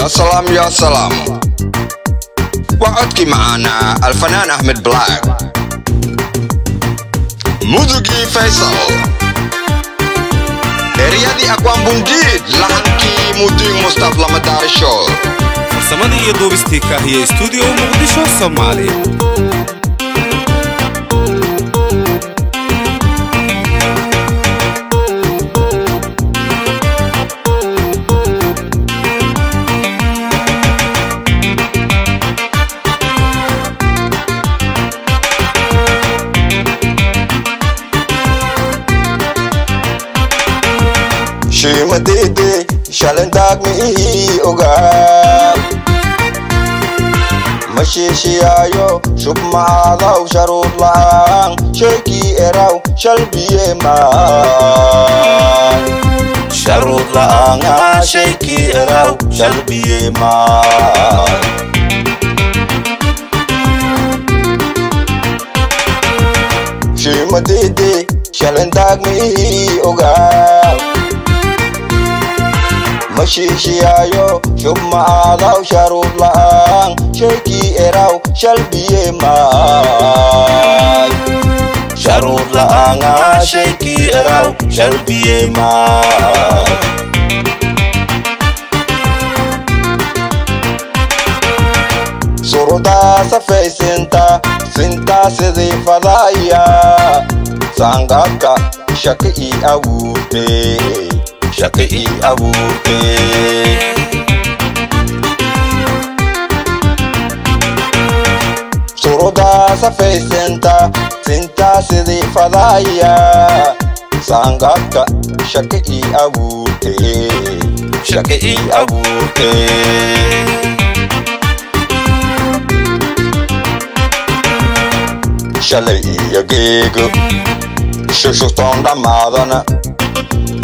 yo salaam yo salaam waa codkii macaanaa alfanaan axmed black. Mudugii faysal eryadii aqwaanbungiid lahankii mudiin mustaf lamadaari shool farsamadii iyo duubistii kaahiye stuudio muqdisho soomaaliya Shima Dede, Shalen Dag me oh Oga Mashishi Ayo, Shub Mahalaw, oh, Sharut Lang, Shaki Erao, Shalbiye Ma Sharut Lang, ah, Shaki Erao, Shalbiye Ma Shima Dede, Shalen Dag me oh Oga mashishiyayo shumma alaw sharub la'an sheki eraw shalbiye maay sharub la'anga ah, sheki eraw shalbiye maay Suruta safe sinta, sinta sidi fadaya, sangaka shaki awute shaƙi a buɗe Suruga safe sinta, sinta siri falaya Sangaka shaƙi a buɗe, shaƙi a buɗe Shall I get good? Shushu tonda madana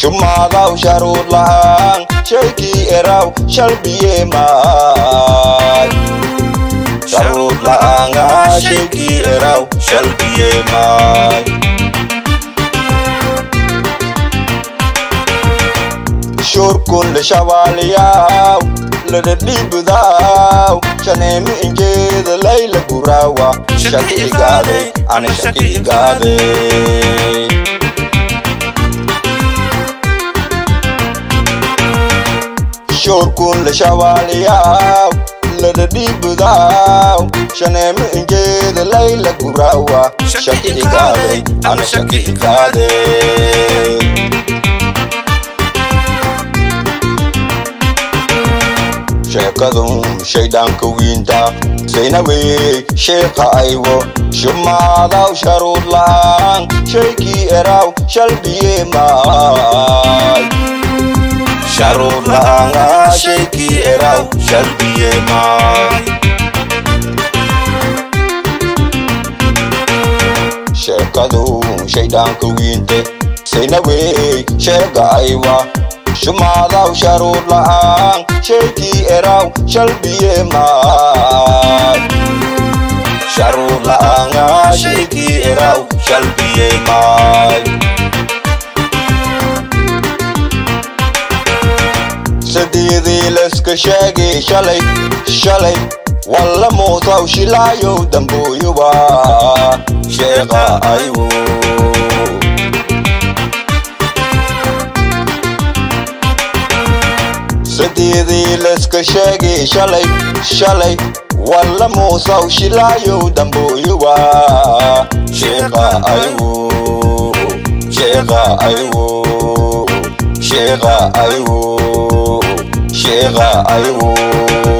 shumaadaw sharuud la'aan shaykii eraw shalbiye maay sharuud la'aanga shaykii eraw shalbiye maay shurkun lishawaaliyaw ladhadhiibudaaw shaneemi injeeda layla guraawa shaki igaade ani shaki igaade shurkun lishawaaliyaw ladhadhiibudaaw shaneemi injeeda layla guraawa shaki igaade ani shaki igaade sheekadun shaydhaanka wiinta saynawey sheekha aywo shumaadaw sharuud la'aan shaykii eraw shalbiye maay sharoba anga sheki erau shalbiyemai sheekadu shaydaanka wiinte saynawey sheegaywa shumaadaw sharuub la'aan sheekii eraaw shalbiyemaay sharuub la'aanga sheekii eraaw shalbiyemaay layska sheegay shalay shalay walla muusaw shilaayow dambooyuba sheeqa aywo sidiidii layska sheegay shalay shalay walla muusaw shilaayow dambooyuba sheeqa aywo sheeqa aywo sheeqa 시가 아이고.